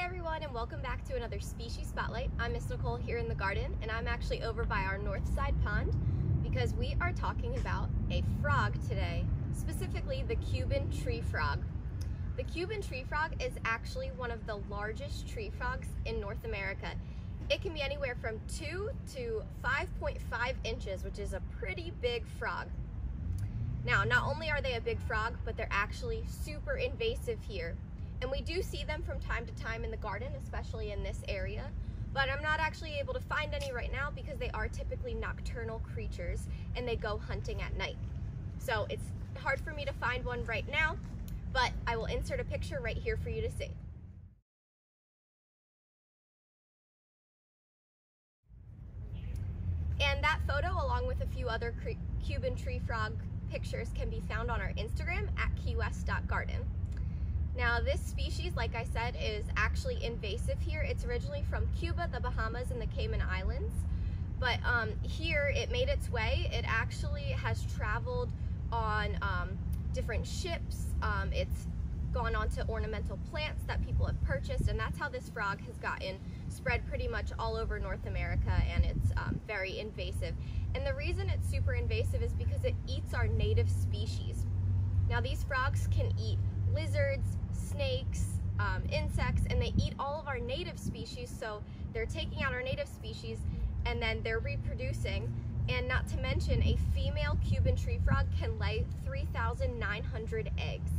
everyone and welcome back to another Species Spotlight. I'm Miss Nicole here in the garden and I'm actually over by our north side pond because we are talking about a frog today, specifically the Cuban tree frog. The Cuban tree frog is actually one of the largest tree frogs in North America. It can be anywhere from 2 to 5.5 inches, which is a pretty big frog. Now, not only are they a big frog, but they're actually super invasive here. And we do see them from time to time in the garden, especially in this area. But I'm not actually able to find any right now because they are typically nocturnal creatures and they go hunting at night. So it's hard for me to find one right now, but I will insert a picture right here for you to see. And that photo, along with a few other Cuban tree frog pictures, can be found on our Instagram at keywest.garden. Now this species, like I said, is actually invasive here. It's originally from Cuba, the Bahamas, and the Cayman Islands. But um, here it made its way. It actually has traveled on um, different ships. Um, it's gone onto ornamental plants that people have purchased and that's how this frog has gotten spread pretty much all over North America and it's um, very invasive. And the reason it's super invasive is because it eats our native species. Now these frogs can eat lizards, snakes, um, insects, and they eat all of our native species. So they're taking out our native species and then they're reproducing. And not to mention, a female Cuban tree frog can lay 3,900 eggs.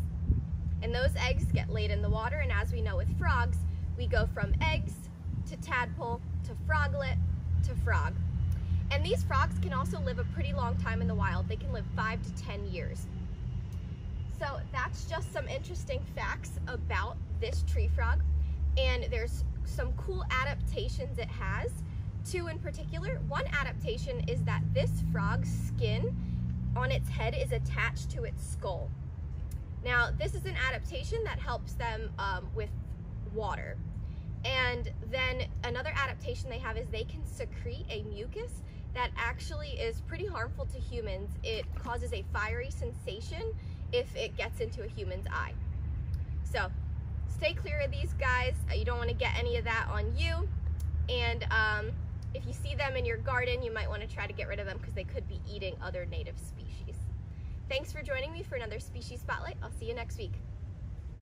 And those eggs get laid in the water, and as we know with frogs, we go from eggs to tadpole to froglet to frog. And these frogs can also live a pretty long time in the wild. They can live five to 10 years. So that's just some interesting facts about this tree frog. And there's some cool adaptations it has. Two in particular. One adaptation is that this frog's skin on its head is attached to its skull. Now, this is an adaptation that helps them um, with water. And then another adaptation they have is they can secrete a mucus that actually is pretty harmful to humans. It causes a fiery sensation if it gets into a human's eye. So stay clear of these guys. You don't want to get any of that on you. And um, if you see them in your garden, you might want to try to get rid of them because they could be eating other native species. Thanks for joining me for another Species Spotlight. I'll see you next week.